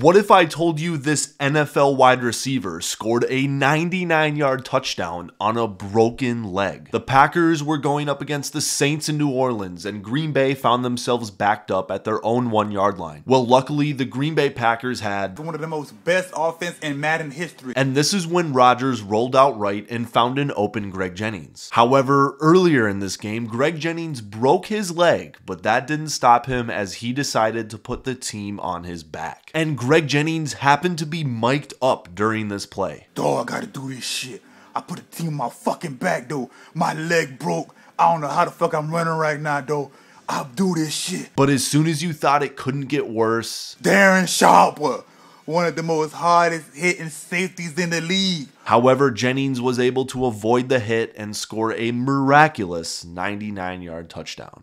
What if I told you this NFL wide receiver scored a 99 yard touchdown on a broken leg? The Packers were going up against the Saints in New Orleans, and Green Bay found themselves backed up at their own one yard line. Well, luckily, the Green Bay Packers had one of the most best offense in Madden history. And this is when Rodgers rolled out right and found an open Greg Jennings. However, earlier in this game, Greg Jennings broke his leg, but that didn't stop him as he decided to put the team on his back. And Greg Jennings happened to be mic'd up during this play. Dog, I gotta do this shit. I put the team on my fucking back, though. My leg broke. I don't know how the fuck I'm running right now, though. I'll do this shit. But as soon as you thought it couldn't get worse, Darren Sharper, one of the most hardest hitting safeties in the league. However, Jennings was able to avoid the hit and score a miraculous 99 yard touchdown.